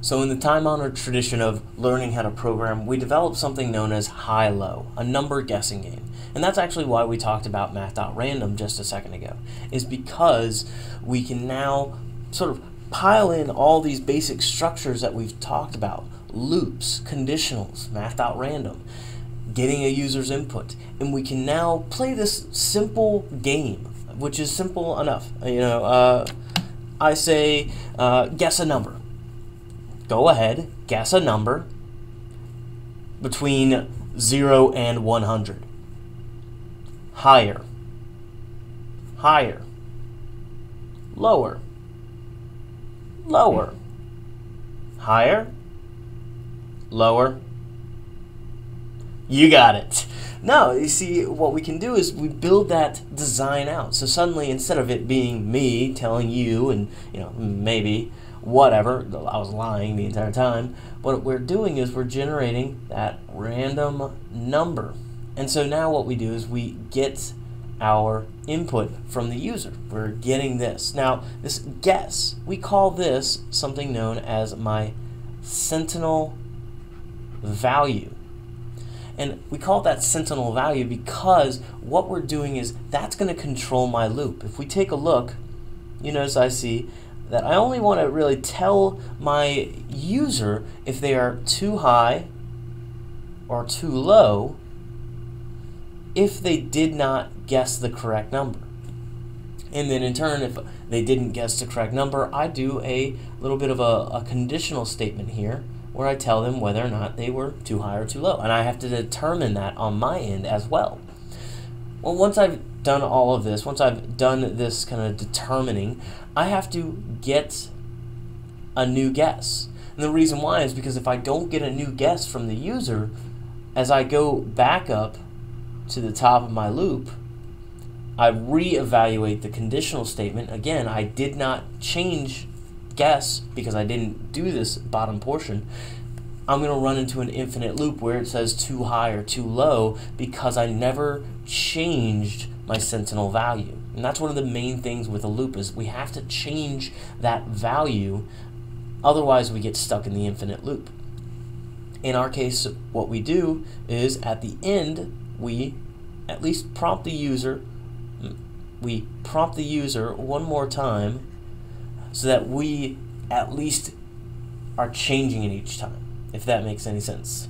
So in the time-honored tradition of learning how to program, we developed something known as high-low, a number guessing game. And that's actually why we talked about math.random just a second ago, is because we can now sort of pile in all these basic structures that we've talked about, loops, conditionals, math.random, getting a user's input, and we can now play this simple game, which is simple enough. You know, uh, I say, uh, guess a number go ahead, guess a number between 0 and 100. Higher. Higher. Lower. Lower. Higher. Lower. You got it. No, you see, what we can do is we build that design out. So suddenly, instead of it being me telling you, and you know, maybe whatever, I was lying the entire time. What we're doing is we're generating that random number. And so now what we do is we get our input from the user. We're getting this. Now, this guess, we call this something known as my sentinel value. And we call that sentinel value because what we're doing is that's going to control my loop. If we take a look, you notice I see that I only want to really tell my user if they are too high or too low if they did not guess the correct number. And then in turn, if they didn't guess the correct number, I do a little bit of a, a conditional statement here where I tell them whether or not they were too high or too low. And I have to determine that on my end as well. Well, once I've done all of this, once I've done this kind of determining, I have to get a new guess. And the reason why is because if I don't get a new guess from the user, as I go back up to the top of my loop, I reevaluate the conditional statement. Again, I did not change guess because I didn't do this bottom portion. I'm going to run into an infinite loop where it says too high or too low because I never changed my sentinel value. And that's one of the main things with a loop is we have to change that value otherwise we get stuck in the infinite loop. In our case, what we do is at the end, we at least prompt the user, we prompt the user one more time so that we at least are changing it each time if that makes any sense.